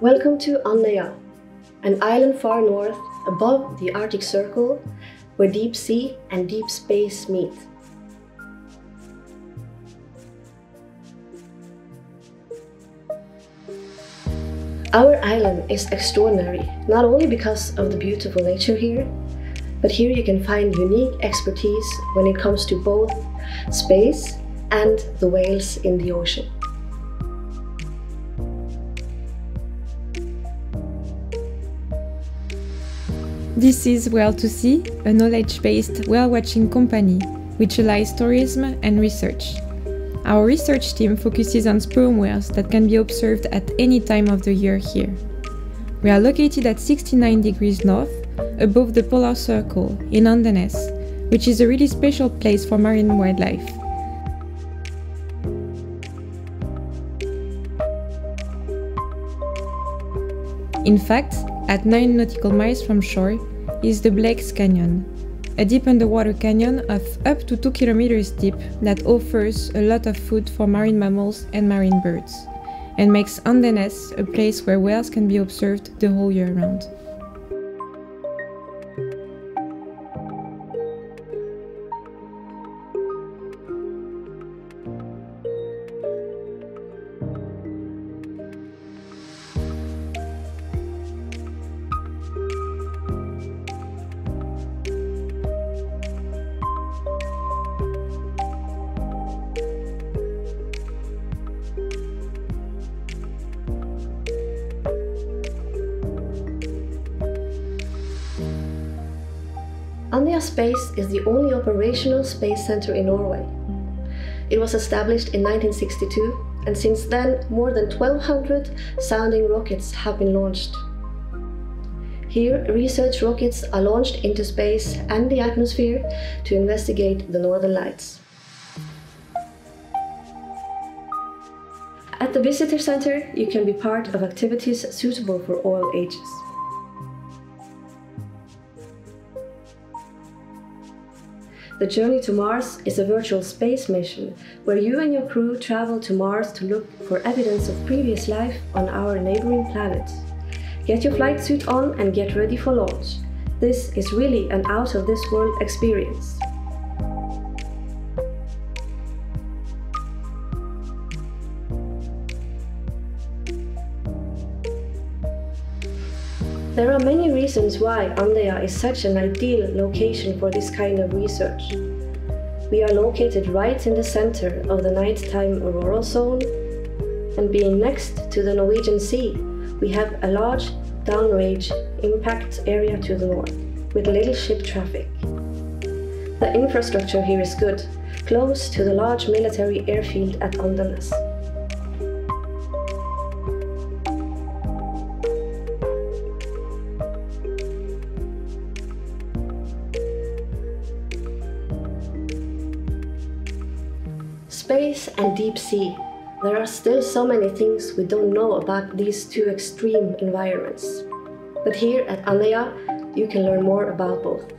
Welcome to Andøya, an island far north above the Arctic Circle where deep sea and deep space meet. Our island is extraordinary, not only because of the beautiful nature here, but here you can find unique expertise when it comes to both space and the whales in the ocean. This is Whale2Sea, a knowledge based whale watching company which allies tourism and research. Our research team focuses on sperm whales that can be observed at any time of the year here. We are located at 69 degrees north, above the polar circle, in Andenes, which is a really special place for marine wildlife. In fact, at 9 nautical miles from shore is the Bleik's Canyon, a deep underwater canyon of up to 2 kilometers deep that offers a lot of food for marine mammals and marine birds, and makes Andenes a place where whales can be observed the whole year round. Andøya Space is the only operational space center in Norway. It was established in 1962, and since then, more than 1,200 sounding rockets have been launched. Here, research rockets are launched into space and the atmosphere to investigate the northern lights. At the visitor center, you can be part of activities suitable for all ages. The Journey to Mars is a virtual space mission where you and your crew travel to Mars to look for evidence of previous life on our neighboring planet. Get your flight suit on and get ready for launch. This is really an out of this world experience. There are many reasons why Andøya is such an ideal location for this kind of research. We are located right in the center of the nighttime auroral zone, and being next to the Norwegian Sea, we have a large downrange impact area to the north, with little ship traffic. The infrastructure here is good, close to the large military airfield at Andenes. Space and deep sea. There are still so many things we don't know about these two extreme environments. But here at Andøya, you can learn more about both.